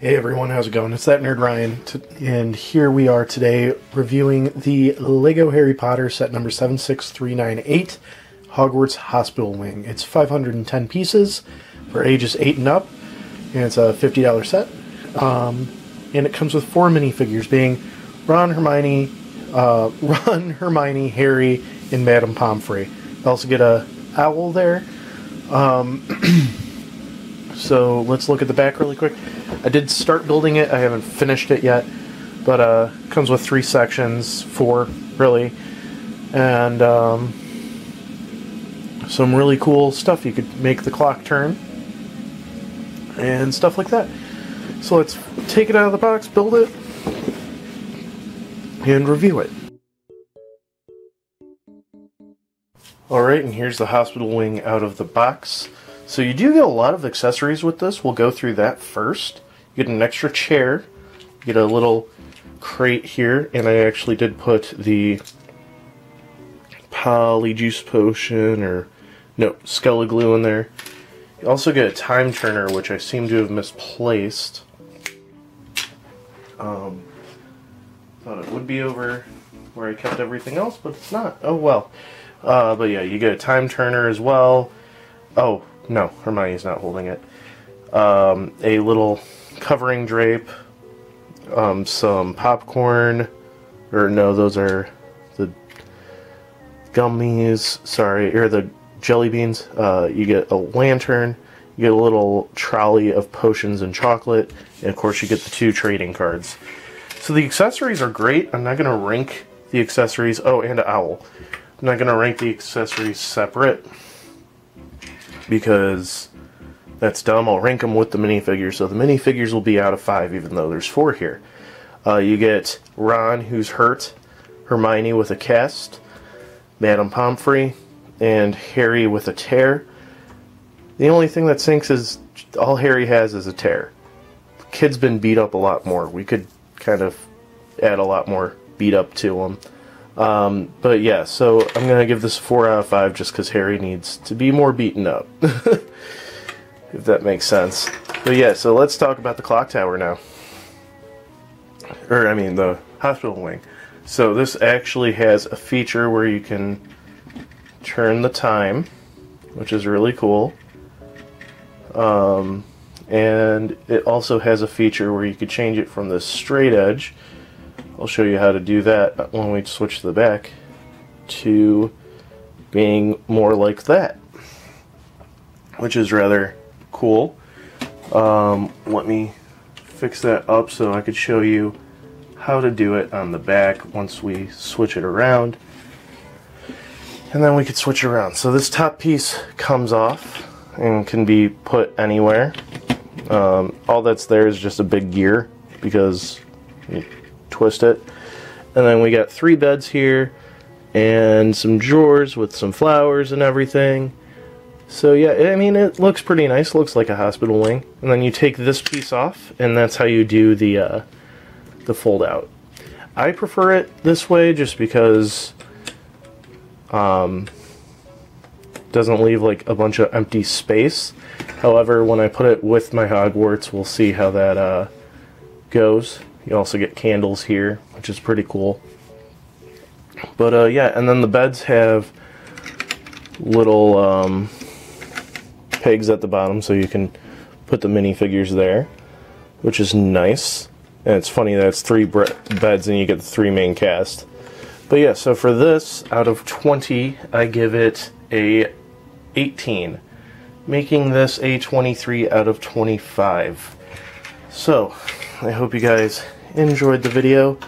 Hey everyone, how's it going? It's that nerd Ryan, and here we are today reviewing the Lego Harry Potter set number 76398 Hogwarts Hospital Wing. It's 510 pieces for ages 8 and up, and it's a $50 set. Um, and it comes with four minifigures being Ron, Hermione, uh, Ron, Hermione, Harry, and Madame Pomfrey. You also get a owl there. Um, so let's look at the back really quick. I did start building it. I haven't finished it yet, but uh, comes with three sections, four really, and um, some really cool stuff. You could make the clock turn and stuff like that. So let's take it out of the box, build it, and review it. Alright, and here's the hospital wing out of the box. So you do get a lot of accessories with this. We'll go through that first. You get an extra chair. You get a little crate here, and I actually did put the polyjuice potion or no Skele-Gro in there. You also get a time turner, which I seem to have misplaced. Um, thought it would be over where I kept everything else, but it's not. Oh well. Uh, but yeah, you get a time turner as well. Oh no, Hermione's not holding it. Um, a little covering drape, um, some popcorn, or no, those are the gummies. Sorry, or the jelly beans. Uh, you get a lantern. You get a little trolley of potions and chocolate, and of course, you get the two trading cards. So the accessories are great. I'm not going to rank the accessories. Oh, and an owl. I'm not going to rank the accessories separate because that's dumb. I'll rank them with the minifigures. So the minifigures will be out of five, even though there's four here. Uh, you get Ron, who's hurt, Hermione with a cast, Madame Pomfrey, and Harry with a tear. The only thing that sinks is all Harry has is a tear. The kid's been beat up a lot more. We could kind of add a lot more beat up to him. Um, but yeah, so I'm gonna give this a four out of five just because Harry needs to be more beaten up, if that makes sense. But yeah, so let's talk about the clock tower now, or I mean the hospital wing. So this actually has a feature where you can turn the time, which is really cool. Um, and it also has a feature where you could change it from the straight edge I'll show you how to do that when we switch the back to being more like that which is rather cool. Um, let me fix that up so I could show you how to do it on the back once we switch it around. And then we could switch around. So this top piece comes off and can be put anywhere. Um, all that's there is just a big gear because twist it. And then we got three beds here and some drawers with some flowers and everything. So yeah, I mean it looks pretty nice. Looks like a hospital wing. And then you take this piece off, and that's how you do the uh, the fold out. I prefer it this way just because um, doesn't leave like a bunch of empty space. However, when I put it with my Hogwarts, we'll see how that uh, goes. You also get candles here, which is pretty cool. But uh, yeah, and then the beds have little um, pegs at the bottom so you can put the minifigures there, which is nice. And it's funny that it's three beds and you get the three main cast. But yeah, so for this, out of 20, I give it a 18, making this a 23 out of 25. So, I hope you guys enjoyed the video.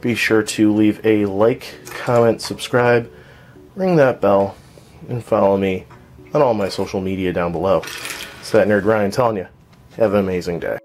Be sure to leave a like, comment, subscribe, ring that bell, and follow me on all my social media down below. It's that nerd Ryan telling you, have an amazing day.